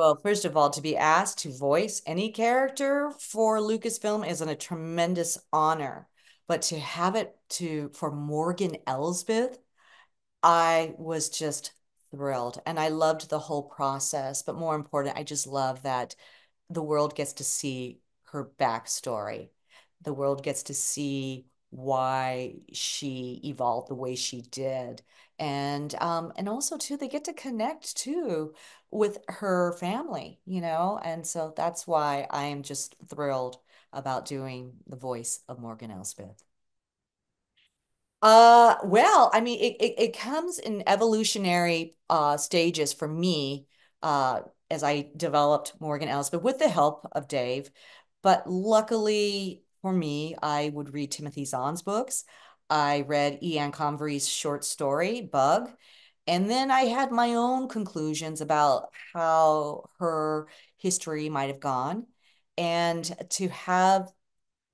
Well, first of all, to be asked to voice any character for Lucasfilm is a tremendous honor. But to have it to for Morgan Elsbeth, I was just thrilled. And I loved the whole process. But more important, I just love that the world gets to see her backstory. The world gets to see why she evolved the way she did. And um, and also too, they get to connect too with her family, you know? And so that's why I am just thrilled about doing the voice of Morgan Elsbeth Uh, well, I mean, it, it, it comes in evolutionary uh, stages for me uh, as I developed Morgan Elsbeth with the help of Dave. But luckily for me, I would read Timothy Zahn's books. I read Ian Convery's short story, Bug. And then I had my own conclusions about how her history might have gone. And to have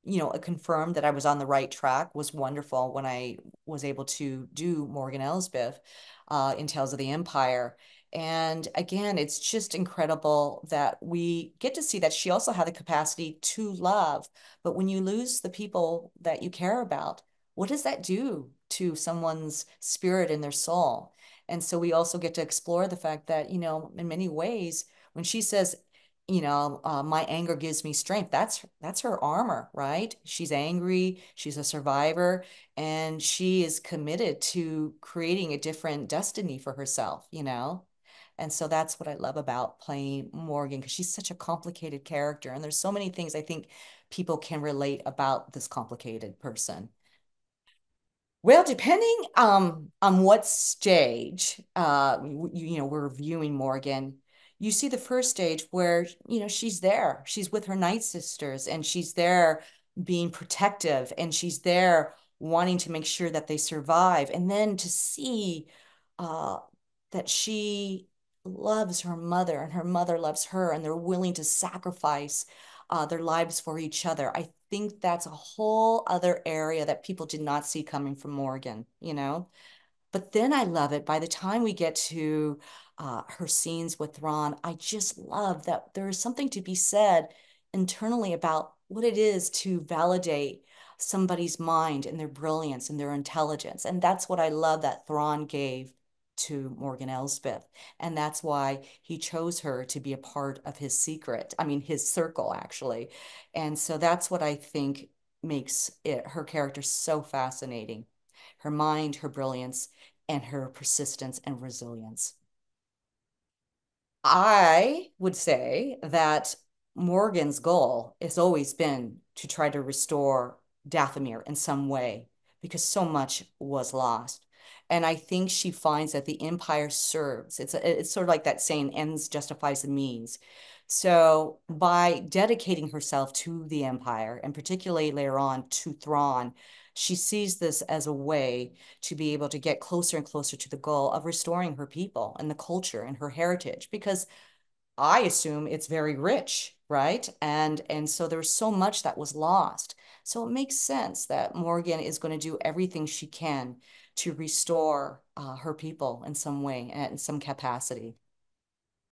you know, a confirmed that I was on the right track was wonderful when I was able to do Morgan Elsbeth uh, in Tales of the Empire. And again, it's just incredible that we get to see that she also had the capacity to love. But when you lose the people that you care about, what does that do to someone's spirit and their soul? And so we also get to explore the fact that, you know, in many ways, when she says you know, uh, my anger gives me strength. That's that's her armor, right? She's angry, she's a survivor, and she is committed to creating a different destiny for herself, you know? And so that's what I love about playing Morgan because she's such a complicated character. And there's so many things I think people can relate about this complicated person. Well, depending um, on what stage uh, you, you know we're viewing Morgan, you see the first stage where you know she's there she's with her Nightsisters and she's there being protective and she's there wanting to make sure that they survive and then to see uh, that she loves her mother and her mother loves her and they're willing to sacrifice uh, their lives for each other i think that's a whole other area that people did not see coming from morgan you know but then I love it. By the time we get to uh, her scenes with Thrawn, I just love that there is something to be said internally about what it is to validate somebody's mind and their brilliance and their intelligence. And that's what I love that Thrawn gave to Morgan Elsbeth. And that's why he chose her to be a part of his secret, I mean, his circle, actually. And so that's what I think makes it her character so fascinating her mind, her brilliance, and her persistence and resilience. I would say that Morgan's goal has always been to try to restore Dathomir in some way because so much was lost. And I think she finds that the empire serves. It's a, it's sort of like that saying, ends justifies the means. So by dedicating herself to the empire, and particularly later on to Thrawn, she sees this as a way to be able to get closer and closer to the goal of restoring her people and the culture and her heritage because I assume it's very rich, right? And and so there's so much that was lost. So it makes sense that Morgan is going to do everything she can to restore uh, her people in some way and in some capacity.